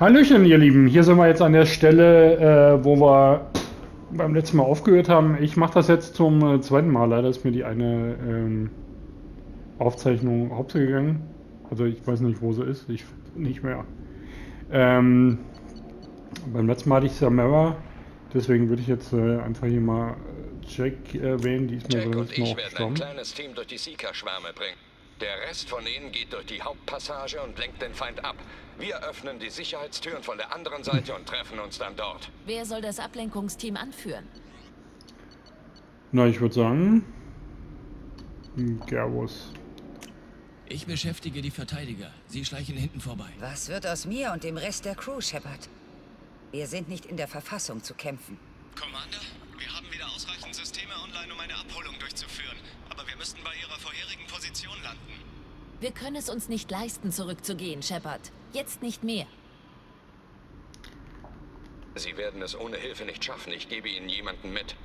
Hallöchen, ihr Lieben. Hier sind wir jetzt an der Stelle, äh, wo wir beim letzten Mal aufgehört haben. Ich mache das jetzt zum äh, zweiten Mal. Leider ist mir die eine ähm, Aufzeichnung gegangen. Also ich weiß nicht, wo sie ist. Ich nicht mehr. Ähm, beim letzten Mal hatte ich Samara. Deswegen würde ich jetzt äh, einfach hier mal Jack erwähnen. Die ist mir Jack und ich werden ein kleines Team durch die Sika-Schwärme bringen. Der Rest von ihnen geht durch die Hauptpassage und lenkt den Feind ab. Wir öffnen die Sicherheitstüren von der anderen Seite und treffen uns dann dort. Wer soll das Ablenkungsteam anführen? Na, ich würde sagen... Gervus. Ich beschäftige die Verteidiger. Sie schleichen hinten vorbei. Was wird aus mir und dem Rest der Crew, Shepard? Wir sind nicht in der Verfassung zu kämpfen. Commander, wir haben wieder ausreichend Systeme online, um eine Abholung durchzuführen. Aber wir müssten bei Ihrer vorherigen Position landen. Wir können es uns nicht leisten, zurückzugehen, Shepard. Jetzt nicht mehr. Sie werden es ohne Hilfe nicht schaffen. Ich gebe Ihnen jemanden mit.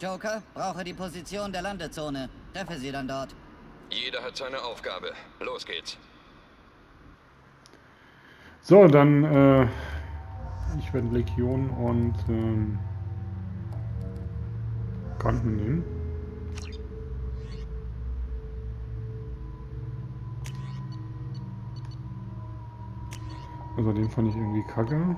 Joker, brauche die Position der Landezone. Treffe sie dann dort. Jeder hat seine Aufgabe. Los geht's. So, dann, äh, ich werde Legion und, ähm, Kanten nehmen. Also den fand ich irgendwie kacke.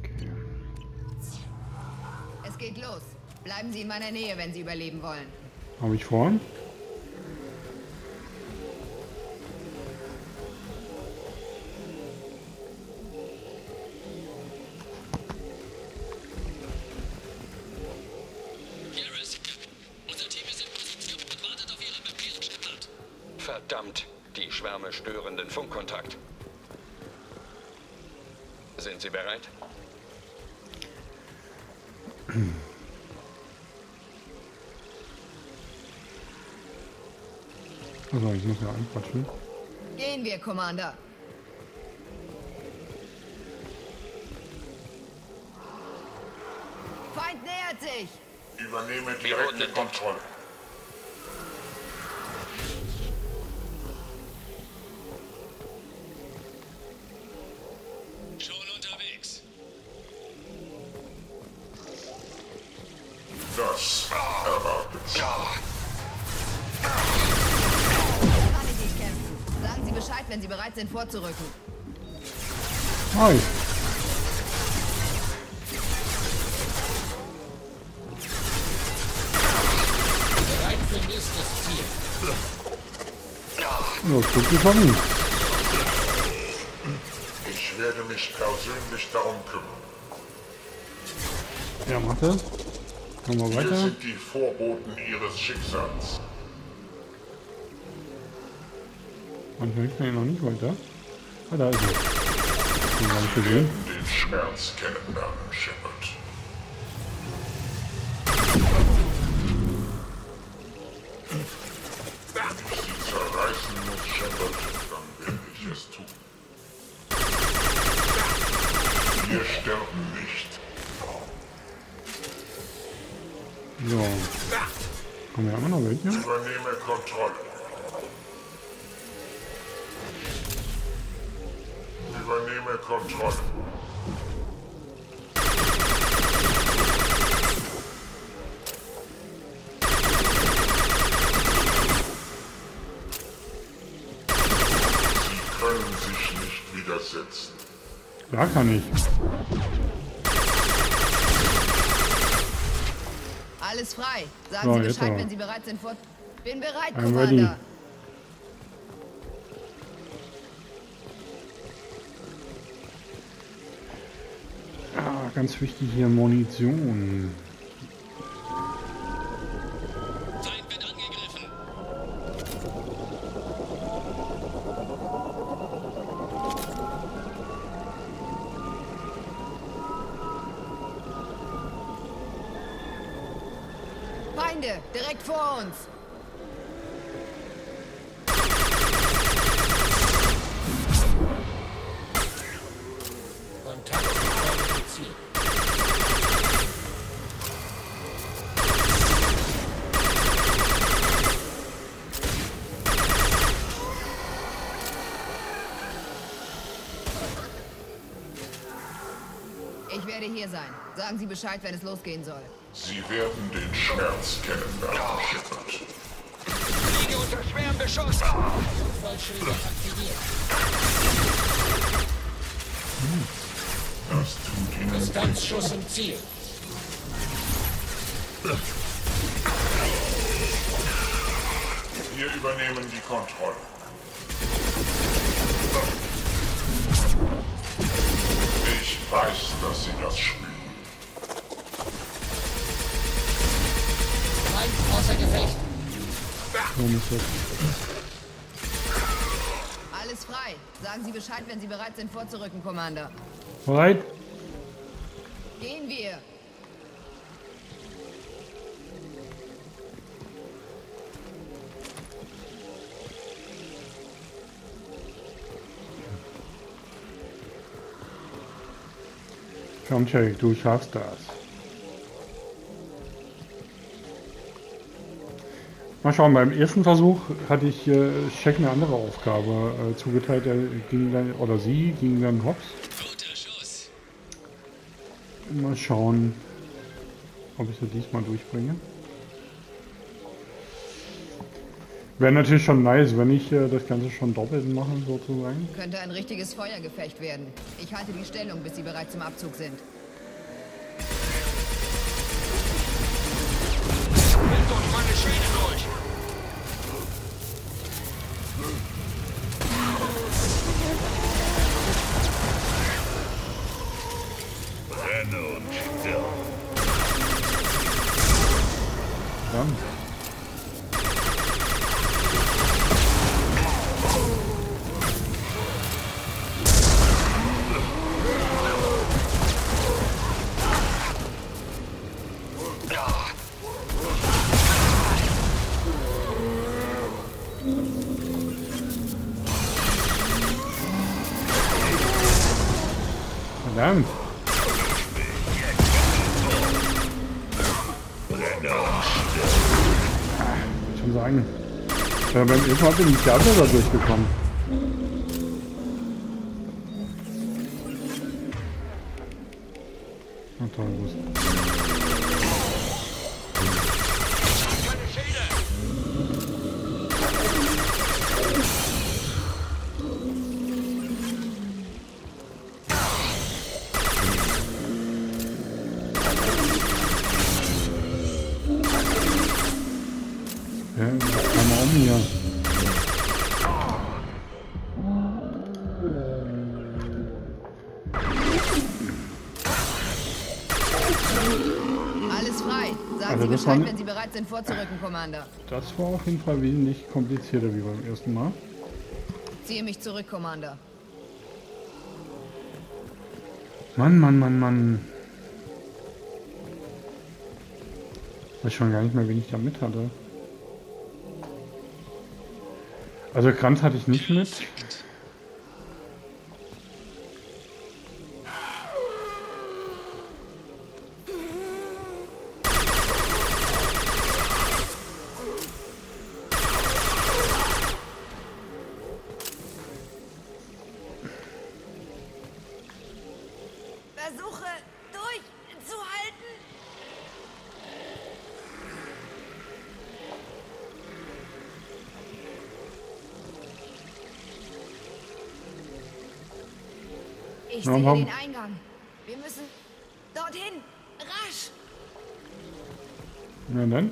Okay. Es geht los. Bleiben Sie in meiner Nähe, wenn Sie überleben wollen. Habe ich vor. Verdammt, die Schwärme stören den Funkkontakt. Sind Sie bereit? Also ich muss ja anquatschen. Gehen wir, Commander. Feind nähert sich. Übernehme direkte. Kontrolle. Vorzurücken. Hi. Bereit für nächstes Ziel. Ja, das tut sich nicht. Ich werde mich persönlich darum kümmern. Ja, das. Kommen wir Wir weiter. sind die Vorboten Ihres Schicksals. Und wir können noch nicht weiter. Ah, da ist er. Den habe ich gesehen. Den Schmerz kennenlernen, Shepard. Wenn ich sie zerreißen muss, Shepard, dann werde ich es tun. Wir sterben nicht. So. Haben wir immer noch welche? Übernehme Kontrolle. Übernehme Kontrolle. Sie können sich nicht widersetzen. Klar kann ich. Alles frei. Sagen So, Sie Bescheid, wenn Sie bereit sind, vor... Bin bereit, I'm. Commander. Ganz wichtig hier Munition. Bescheid, wenn es losgehen soll. Sie werden den Schmerz kennenlernen, Shepard. Fliege unter schwerem Beschuss! Das tut Ihnen Distanzschuss im Ziel. Wir übernehmen die Kontrolle. Ich weiß, dass Sie das spüren. Feind außer Gefecht. Alles frei. Sagen Sie Bescheid, wenn Sie bereit sind, vorzurücken, Commander. Bereit? Gehen wir. Komm, Cherry, du schaffst das. Mal schauen, beim ersten Versuch hatte ich äh, Check eine andere Aufgabe äh, zugeteilt, der ging dann, oder sie ging dann hops. Guter Schuss. Mal schauen, ob ich das diesmal durchbringe. Wäre natürlich schon nice, wenn ich äh, das Ganze schon doppelt mache, sozusagen. Könnte ein richtiges Feuergefecht werden. Ich halte die Stellung, bis Sie bereit zum Abzug sind. Ja, beim ersten Mal bin ich nicht da durchgekommen. Na toll, wo ist 18 vorzurücken, Commander. Das war auf jeden Fall wesentlich komplizierter wie beim ersten Mal. Ziehe mich zurück, Commander. Mann, Mann, Mann, Mann. Ich weiß schon gar nicht mehr, wen ich da mit hatte. Also Kranz hatte ich nicht mit. Ich sehe den Eingang. Wir müssen dorthin. Rasch. Na dann.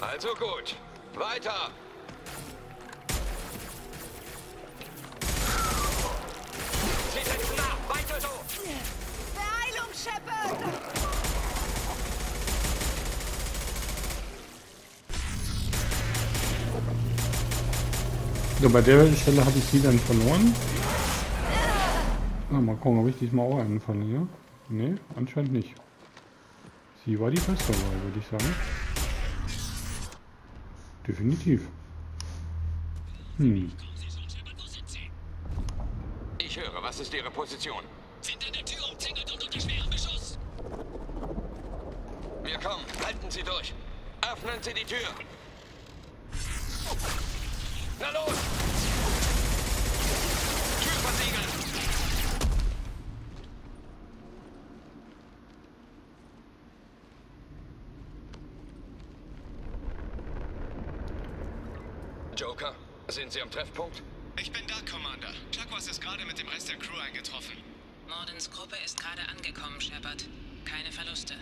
Also gut. Weiter! Sie setzen nach! Weiter so! Beeilung, Shepard. So, bei der Stelle habe ich sie dann verloren. Na, mal gucken, ob ich diesmal auch einen verliere. Nee, anscheinend nicht. Sie war die beste Wahl, würde ich sagen. Definitiv. Hm. Ich höre, was ist Ihre Position? Sind in der Tür umzingelt und unter schwerem Beschuss. Wir kommen. Halten Sie durch. Öffnen Sie die Tür. Na los! Tür versiegeln! Joker, sind Sie am Treffpunkt? Ich bin da, Commander. Chakwas ist gerade mit dem Rest der Crew eingetroffen. Mordens Gruppe ist gerade angekommen, Shepard. Keine Verluste.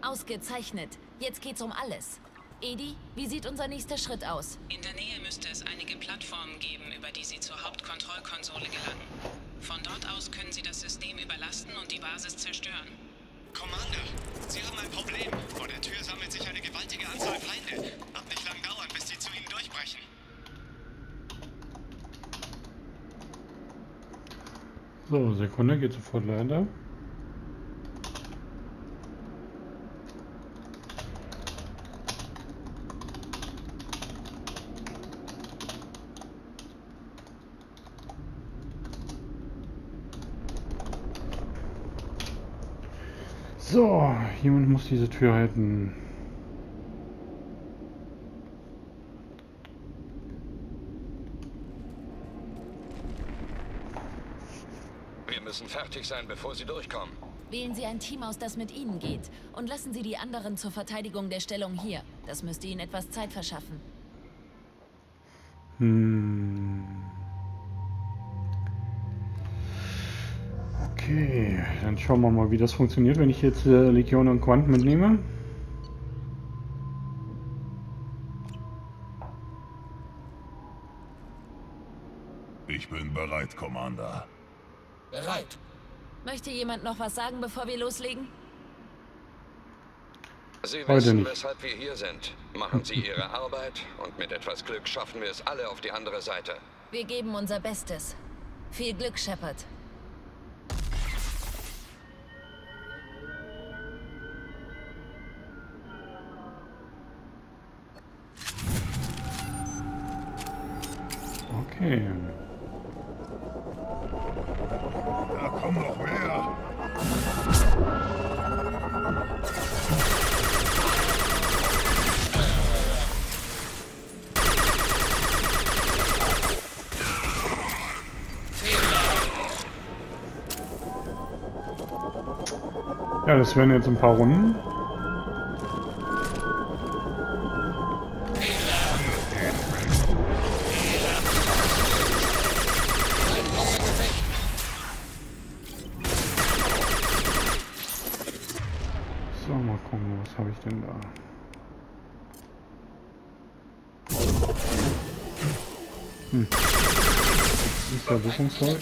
Ausgezeichnet. Jetzt geht's um alles. Edi, wie sieht unser nächster Schritt aus? In der Nähe müsste es einige Plattformen geben, über die Sie zur Hauptkontrollkonsole gelangen. Von dort aus können Sie das System überlasten und die Basis zerstören. Commander, Sie haben ein Problem. Vor der Tür sammelt sich eine gewaltige Anzahl Feinde. Wird nicht lang dauern, bis sie zu Ihnen durchbrechen. So, Sekunde, geht sofort leider. So, jemand muss diese Tür halten. Wir fertig sein, bevor Sie durchkommen. Wählen Sie ein Team aus, das mit Ihnen geht. Und lassen Sie die anderen zur Verteidigung der Stellung hier. Das müsste Ihnen etwas Zeit verschaffen. Hm. Okay, dann schauen wir mal, wie das funktioniert, wenn ich jetzt äh, Legion und Quant mitnehme. Ich bin bereit, Commander. Bereit. Möchte jemand noch was sagen, bevor wir loslegen? Sie Heute wissen, nicht. weshalb wir hier sind. Machen Sie Ihre Arbeit und mit etwas Glück schaffen wir es alle auf die andere Seite. Wir geben unser Bestes. Viel Glück, Shepard. Okay. Ja, das wären jetzt ein paar Runden. So, mal gucken, was habe ich denn da? Hm. Ist der wirkungsvoll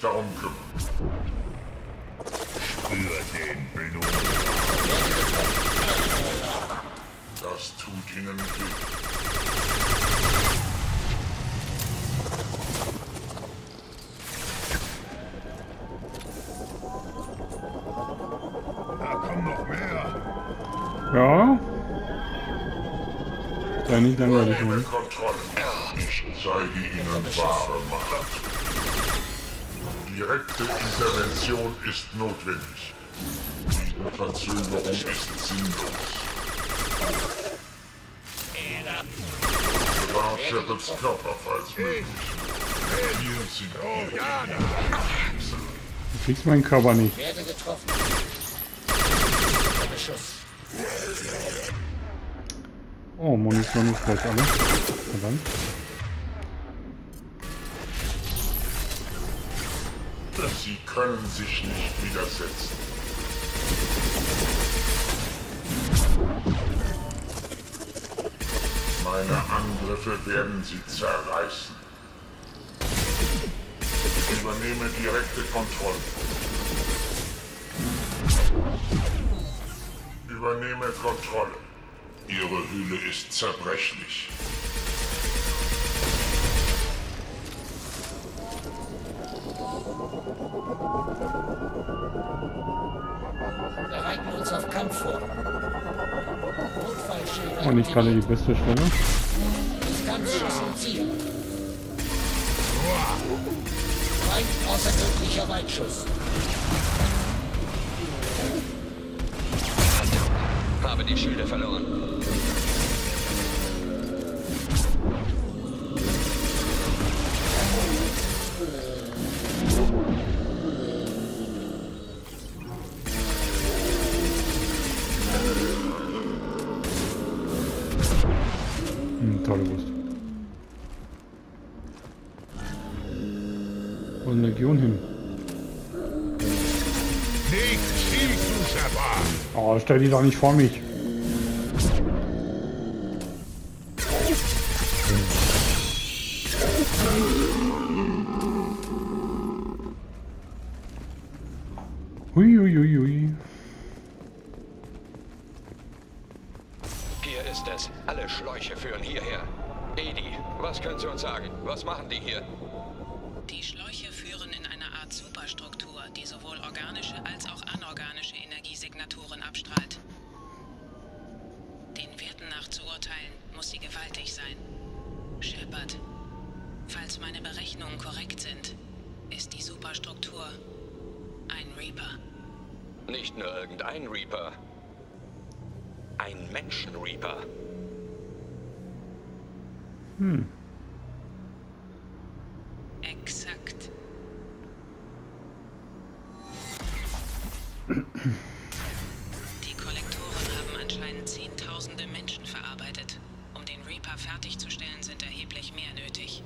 kümmern. Spür den Benno. Das tut Ihnen weh. Da kommen noch mehr. Ja. Sei nicht langweilig, Mann. Ich zeige Ihnen wahre Macht. Direkte Intervention ist notwendig. Jede Verzögerung ist sinnlos. Bewahrt Shepards Körper, falls möglich. Hier sind Ihre Du kriegst meinen Körper nicht. Werde getroffen. Oh, Munition ist gleich alle. Verdammt. Können sich nicht widersetzen. Meine Angriffe werden sie zerreißen. Übernehme direkte Kontrolle. Übernehme Kontrolle. Ihre Hülle ist zerbrechlich. Kampf vor. War nicht gerade die beste Stelle. Distanzschuss im Ziel. Feind außergewöhnlicher Weitschuss. Habe die Schilde verloren. Oh, stell die doch nicht vor mich. Fertigzustellen, sind erheblich mehr nötig.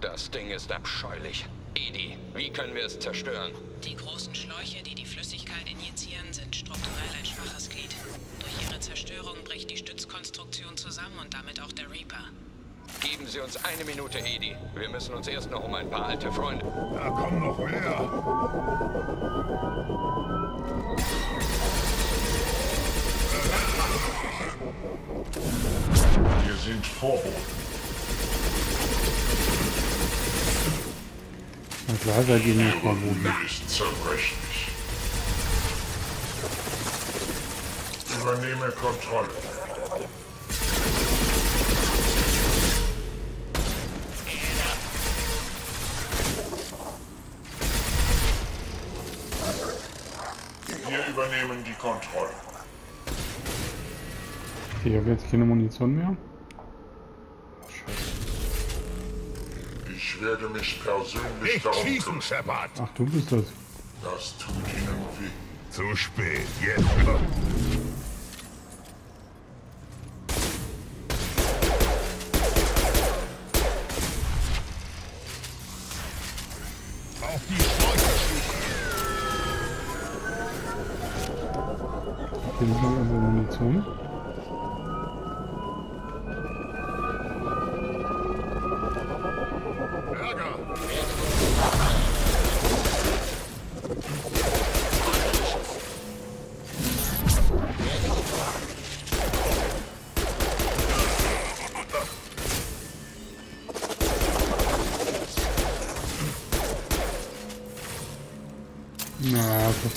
Das Ding ist abscheulich. Edi, wie können wir es zerstören? Die großen Schläuche, die die Flüssigkeit injizieren, sind strukturell ein schwaches Glied. Durch ihre Zerstörung bricht die Stützkonstruktion zusammen und damit auch der Reaper. Geben Sie uns eine Minute, Edi. Wir müssen uns erst noch um ein paar alte Freunde... Da kommen noch mehr! Wir sind Vorboten. Na klar, seid ihr nicht ist zerbrechlich. Übernehme Kontrolle. Wir übernehmen die Kontrolle. Ich habe jetzt keine Munition mehr. Ich werde mich persönlich darum kümmern. Shepard! Ach, du bist das. Das tut Ihnen weh. Zu spät, jetzt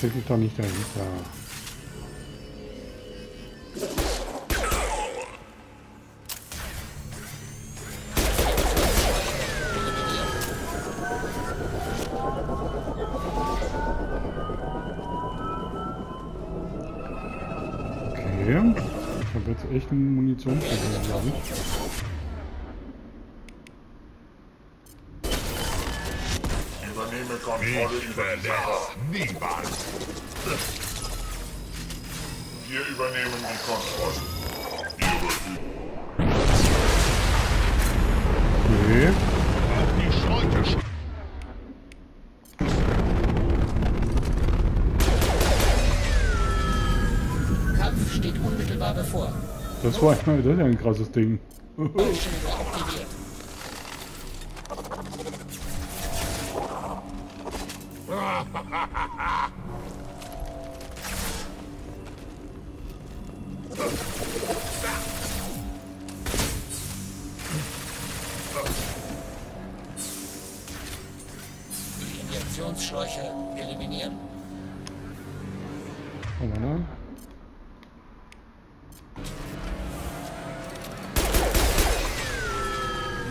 Na, verstecke ich doch nicht dahinter. Okay. Ich habe jetzt echt ein Munitionsproblem, glaube ich. Kontrolle Ich über die Sache. niemand. Wir übernehmen die Kontrolle. Okay. Auf die Schläuche sch- Kampf steht unmittelbar bevor. Das war das ist ja ein krasses Ding.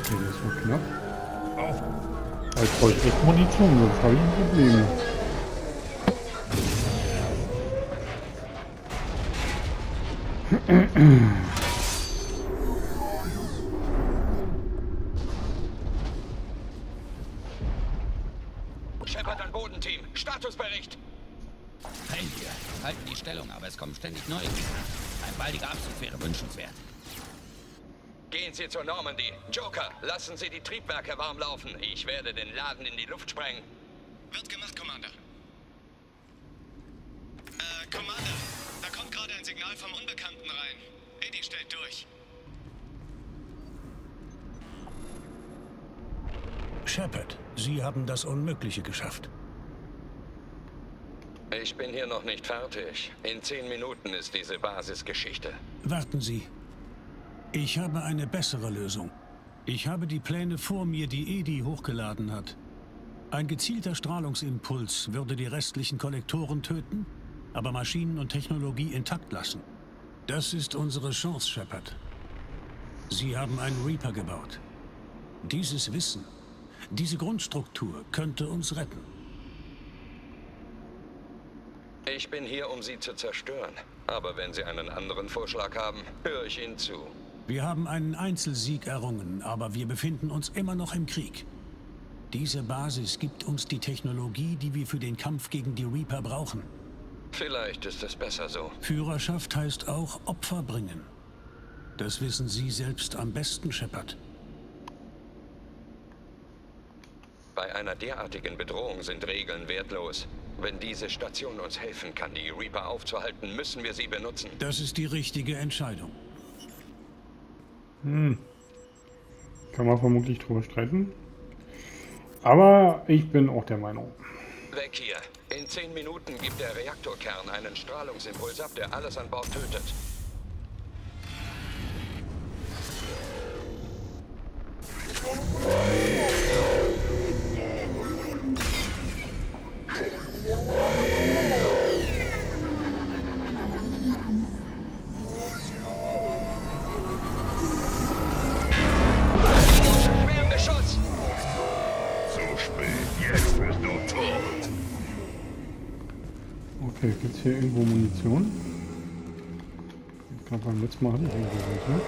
Okay, das war knapp. Jetzt brauche ich echt Munition, sonst habe ich ein Problem. Shepard an Bodenteam. Statusbericht. Reindeer halten die Stellung, aber es kommen ständig neue Gegner. Ein baldiger Abzug wäre wünschenswert. Gehen Sie zur Normandy. Joker, lassen Sie die Triebwerke warm laufen. Ich werde den Laden in die Luft sprengen. Wird gemacht, Commander. Äh, Commander, da kommt gerade ein Signal vom Unbekannten rein. Eddie stellt durch. Shepard, Sie haben das Unmögliche geschafft. Ich bin hier noch nicht fertig. In zehn Minuten ist diese Basisgeschichte. Warten Sie. Ich habe eine bessere Lösung. Ich habe die Pläne vor mir, die Edi hochgeladen hat. Ein gezielter Strahlungsimpuls würde die restlichen Kollektoren töten, aber Maschinen und Technologie intakt lassen. Das ist unsere Chance, Shepard. Sie haben einen Reaper gebaut. Dieses Wissen, diese Grundstruktur könnte uns retten. Ich bin hier, um Sie zu zerstören. Aber wenn Sie einen anderen Vorschlag haben, höre ich Ihnen zu. Wir haben einen Einzelsieg errungen, aber wir befinden uns immer noch im Krieg. Diese Basis gibt uns die Technologie, die wir für den Kampf gegen die Reaper brauchen. Vielleicht ist es besser so. Führerschaft heißt auch Opfer bringen. Das wissen Sie selbst am besten, Shepard. Bei einer derartigen Bedrohung sind Regeln wertlos. Wenn diese Station uns helfen kann, die Reaper aufzuhalten, müssen wir sie benutzen. Das ist die richtige Entscheidung. Hm. Kann man vermutlich drüber streiten. Aber ich bin auch der Meinung. Weg hier. In zehn Minuten gibt der Reaktorkern einen Strahlungsimpuls ab, der alles an Bord tötet. Beim letzten Mal hatte ich irgendwo welche.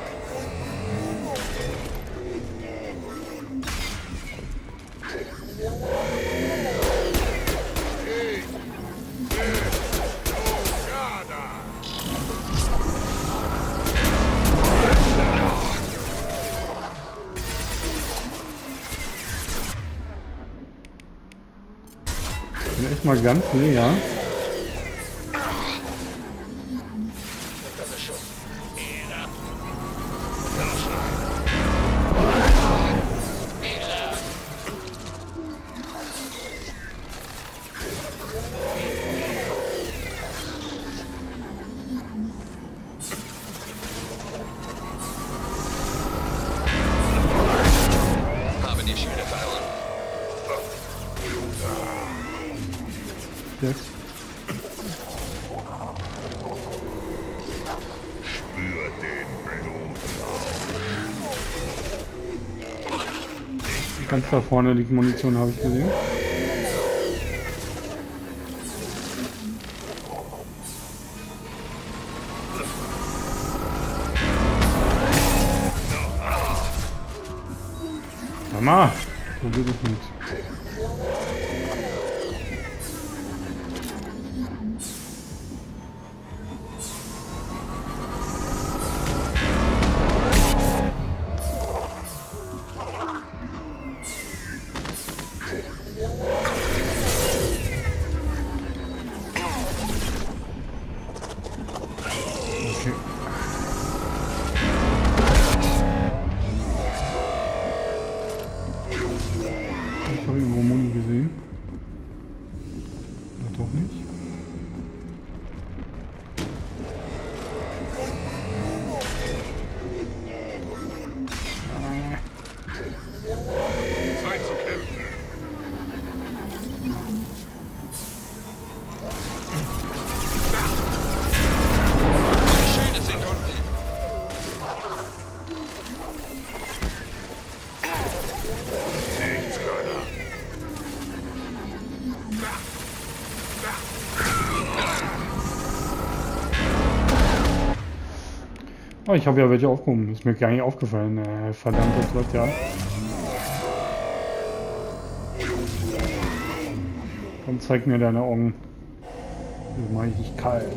Ich bin echt mal ganz leer. Ganz da vorne liegt Munition, habe ich gesehen. Oh, ich habe ja welche aufgehoben. Ist mir gar nicht aufgefallen. Äh, verdammt, das läuft ja. Komm, zeig mir deine Augen. Das mache ich dich kalt.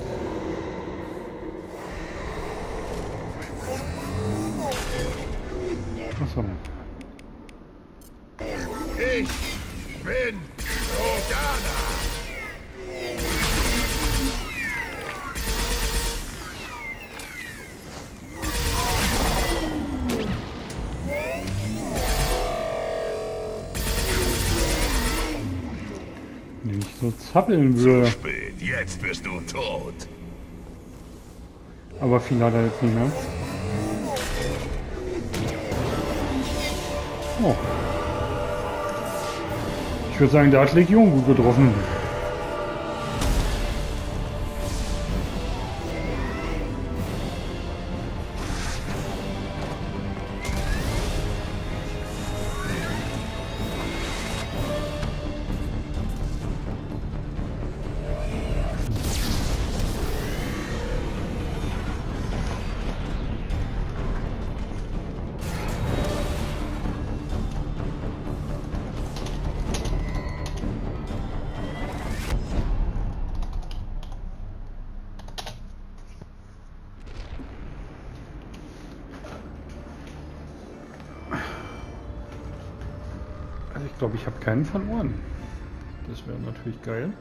Achso. Ich bin Rodana. So zappeln würde. Spät, jetzt bist du tot. Aber viel hat er jetzt nicht mehr. Oh. Ich würde sagen, da hat Legion gut getroffen. Glaube, ich habe keinen verloren. Das wäre natürlich geil.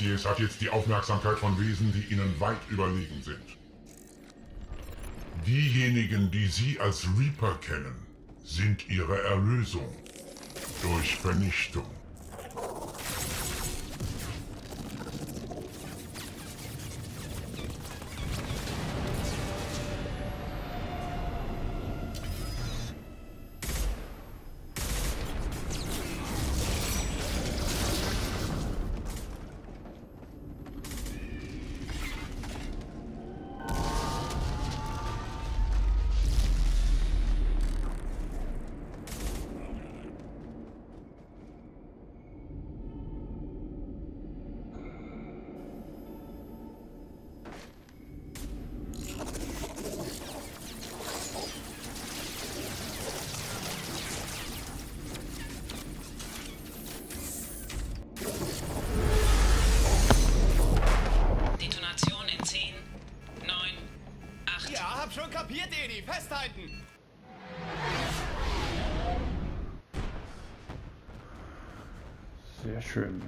Spezies hat jetzt die Aufmerksamkeit von Wesen, die Ihnen weit überlegen sind. Diejenigen, die Sie als Reaper kennen, sind Ihre Erlösung. Durch Vernichtung. Edi. Festhalten! Sehr schön.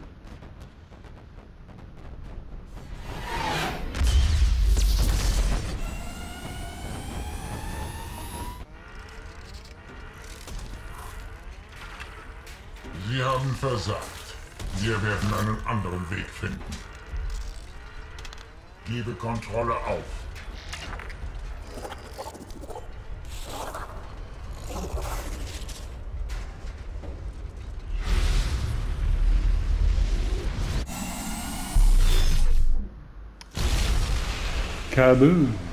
Sie haben versagt. Wir werden einen anderen Weg finden. Gebe Kontrolle auf. Kaboom.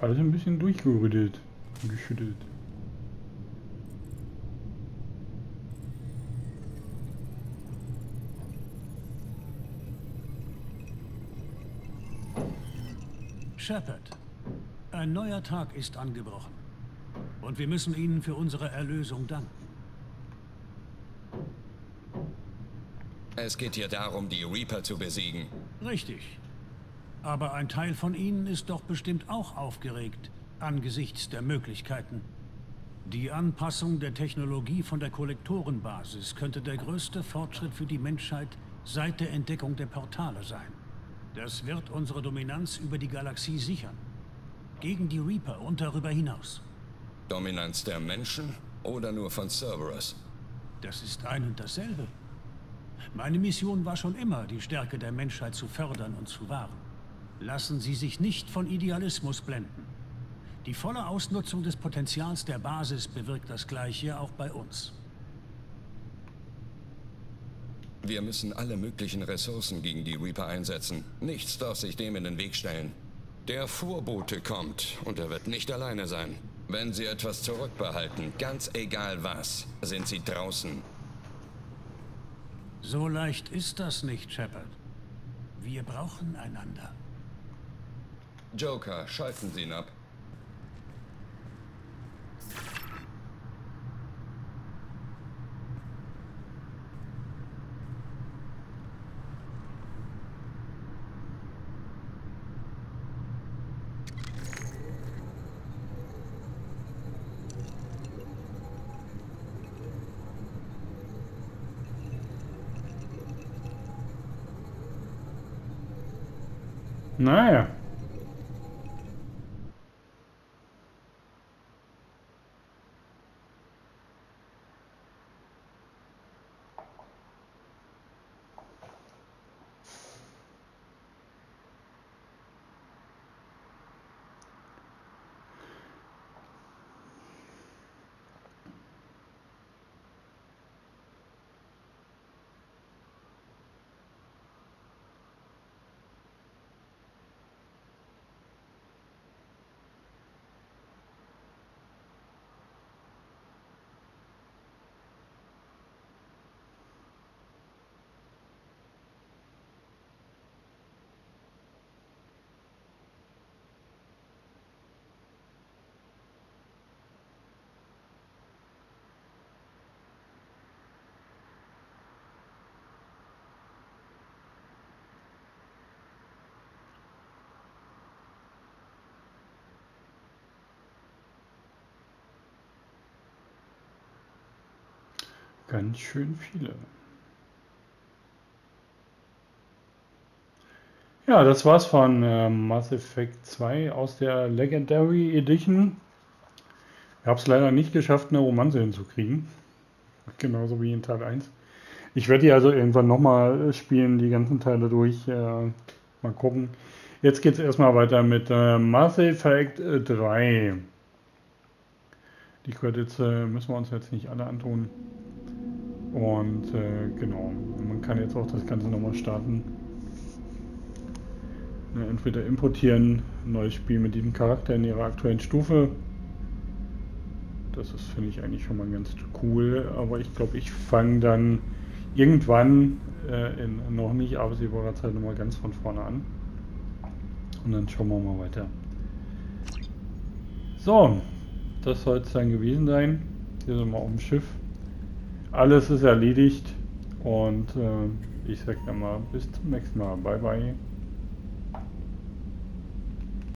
Alles ein bisschen durchgerüttelt. Geschüttelt. Shepard, ein neuer Tag ist angebrochen. Und wir müssen Ihnen für unsere Erlösung danken. Es geht hier darum, die Reaper zu besiegen. Richtig. Aber ein Teil von Ihnen ist doch bestimmt auch aufgeregt, angesichts der Möglichkeiten. Die Anpassung der Technologie von der Kollektorenbasis könnte der größte Fortschritt für die Menschheit seit der Entdeckung der Portale sein. Das wird unsere Dominanz über die Galaxie sichern. Gegen die Reaper und darüber hinaus. Dominanz der Menschen oder nur von Cerberus? Das ist ein und dasselbe. Meine Mission war schon immer, die Stärke der Menschheit zu fördern und zu wahren. Lassen Sie sich nicht von Idealismus blenden. Die volle Ausnutzung des Potenzials der Basis bewirkt das Gleiche auch bei uns. Wir müssen alle möglichen Ressourcen gegen die Reaper einsetzen. Nichts darf sich dem in den Weg stellen. Der Vorbote kommt und er wird nicht alleine sein. Wenn Sie etwas zurückbehalten, ganz egal was, sind Sie draußen. So leicht ist das nicht, Shepard. Wir brauchen einander. Joker, schalten Sie ihn ab. Naja. Ganz schön viele. Ja, das war's von äh, Mass Effect 2 aus der Legendary Edition. Ich habe es leider nicht geschafft, eine Romanze hinzukriegen. Genauso wie in Teil 1. Ich werde die also irgendwann nochmal spielen, die ganzen Teile durch. Äh, mal gucken. Jetzt geht es erstmal weiter mit äh, Mass Effect 3. Die Credits äh, müssen wir uns jetzt nicht alle antun. Und äh, genau, man kann jetzt auch das Ganze nochmal starten. Ja, entweder importieren, neues Spiel mit diesem Charakter in ihrer aktuellen Stufe. Das ist, finde ich, eigentlich schon mal ganz cool. Aber ich glaube, ich fange dann irgendwann äh, in noch nicht absehbarer Zeit nochmal ganz von vorne an. Und dann schauen wir mal weiter. So, das soll es dann gewesen sein. Hier sind wir auf dem Schiff. Alles ist erledigt und äh, ich sage dann mal bis zum nächsten Mal. Bye bye.